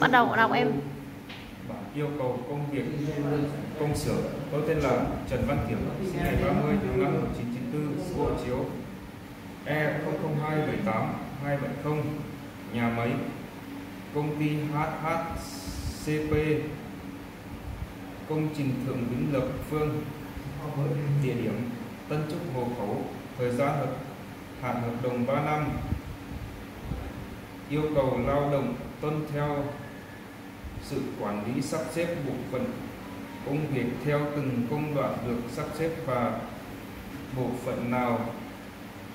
Bắt đầu đọc em. Yêu cầu công việc công xưởng. Tôi tên là Trần Văn Kiểm, sinh ngày 30 tháng 5 1994, số hộ chiếu. E 00278 270 nhà máy. Công ty HHCP, công trình Thượng Vĩnh Lập Phương, địa điểm Tân Trúc Hồ Khẩu, thời gian hợp hạn hợp đồng 3 năm, yêu cầu lao động tuân theo sự quản lý sắp xếp bộ phận. Công việc theo từng công đoạn được sắp xếp và bộ phận nào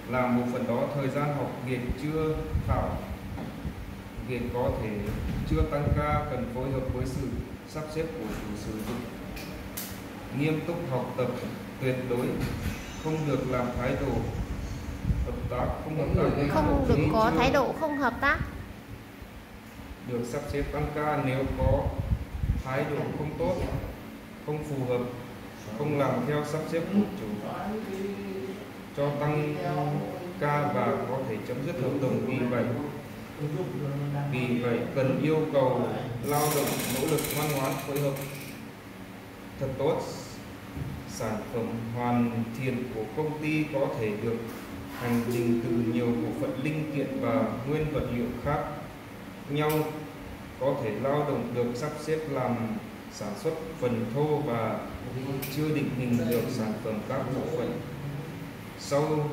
làm bộ phận đó thời gian học việc chưa thảo việc có thể chưa tăng ca cần phối hợp với sự sắp xếp của chủ sử dụng. Nghiêm túc học tập tuyệt đối không được làm thái độ hợp tác không hợp tác Không được có thái độ không hợp tác được sắp xếp tăng ca nếu có thái độ không tốt, không phù hợp, không làm theo sắp xếp của chủ. Cho tăng ca và có thể chấm dứt hợp đồng. Vì vậy vì vậy cần yêu cầu lao động nỗ lực ngoan ngoãn, phối hợp thật tốt. Sản phẩm hoàn thiện của công ty có thể được hành trình từ nhiều bộ phận linh kiện và nguyên vật liệu khác nhau có thể lao động được, sắp xếp làm sản xuất phần thô và chưa định hình được sản phẩm các bộ phận. Sau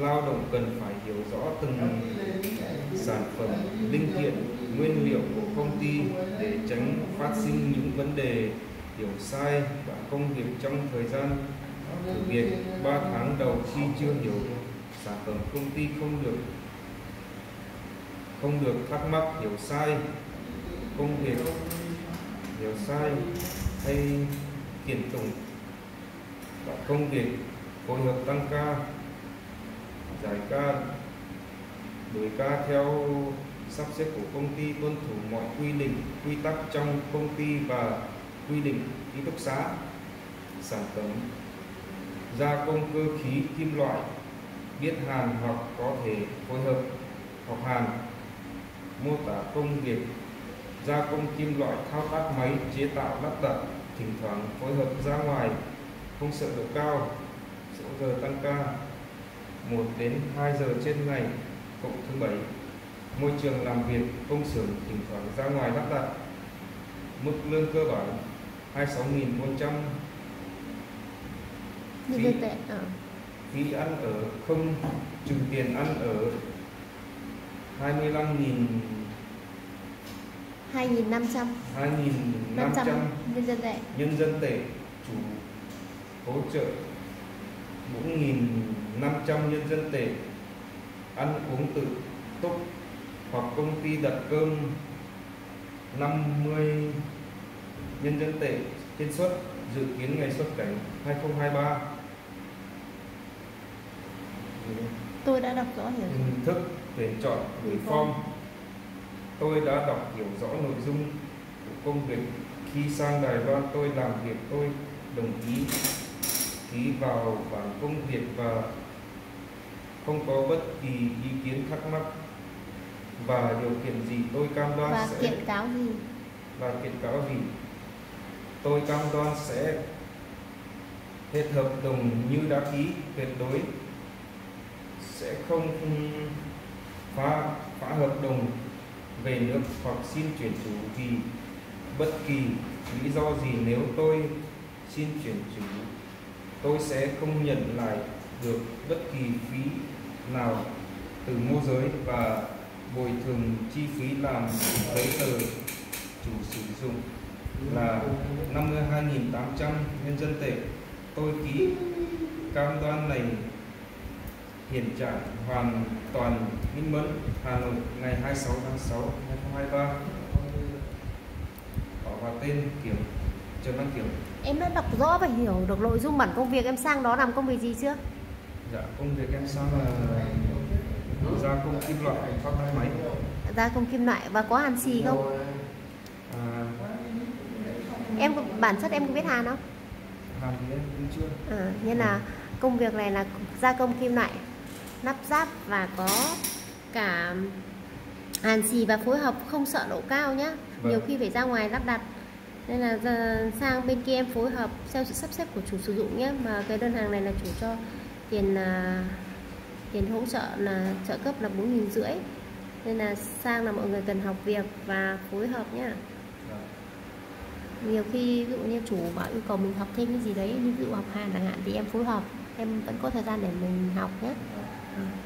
lao động cần phải hiểu rõ từng sản phẩm, linh kiện, nguyên liệu của công ty để tránh phát sinh những vấn đề hiểu sai và công việc trong thời gian thử việc 3 tháng đầu khi chưa hiểu sản phẩm công ty không được không được thắc mắc hiểu sai công việc hiểu sai hay kiện tụng. Các công việc phối hợp tăng ca, giải ca, đổi ca theo sắp xếp của công ty, tuân thủ mọi quy định, quy tắc trong công ty và quy định ký túc xá, sản phẩm. Gia công cơ khí kim loại, biết hàn hoặc có thể phối hợp, học hàn, mô tả công việc gia công kim loại thao tác máy chế tạo lắp đặt thỉnh thoảng phối hợp ra ngoài không sợ độ cao số giờ tăng ca 1 đến 2 giờ trên ngày cộng thứ bảy môi trường làm việc công xưởng thỉnh thoảng ra ngoài lắp đặt mức lương cơ bản 26.400 Nhân Phí. Ờ. phí ăn ở không trừ tiền ăn ở 25.000 2.500 2.500 500 nhân dân tệ. nhân dân tệ chủ hỗ trợ 4.500 nhân dân tệ ăn uống tự túc hoặc công ty đặt cơm 50 nhân dân tệ trên suất dự kiến ngày xuất cảnh 2023 Tôi đã đọc rõ hiểu. hình thức tuyển chọn gửi form tôi đã đọc hiểu rõ nội dung của công việc. Khi sang Đài Loan tôi làm việc tôi đồng ý ký vào bản công việc và không có bất kỳ ý kiến thắc mắc. Và điều kiện gì? Tôi cam đoan Và sẽ kiện cáo gì? và kiện cáo gì? Tôi cam đoan sẽ hết hợp đồng như đã ký tuyệt đối sẽ không phá phá hợp đồng về nước hoặc xin chuyển chủ vì bất kỳ lý do gì nếu tôi xin chuyển chủ, tôi sẽ không nhận lại được bất kỳ phí nào từ môi giới và bồi thường chi phí làm giấy tờ chủ sử dụng. Là 52.800 nhân dân tệ, tôi ký cam đoan này hiện trạng hoàn toàn minh mẫn Hà Nội ngày 26 tháng 6 2023 có và tên Kiểm Trần Văn Kiểm Em đã đọc rõ và hiểu được nội dung bản công việc em sang đó làm công việc gì chưa? dạ công việc em sang là gia công kim loại phát tác máy. Gia công kim loại và có hàn xì không? à, Em bản chất em có biết hàn không? hàn thì em cũng chưa. À, nên là công việc này là gia công kim loại, lắp ráp và có cả hàn xì và phối hợp không sợ độ cao nhá. Vâng. nhiều khi phải ra ngoài lắp đặt. Nên là sang bên kia em phối hợp theo sự sắp xếp của chủ sử dụng nhé. Mà cái đơn hàng này là chủ cho tiền là tiền hỗ trợ là trợ cấp là bốn nghìn rưỡi. Nên là sang là mọi người cần học việc và phối hợp nhá. Vâng. nhiều khi ví dụ như chủ bảo yêu cầu mình học thêm cái gì đấy như ví dụ học hàn chẳng hạn thì em phối hợp. Em vẫn có thời gian để mình học nhé Vâng. Ừ.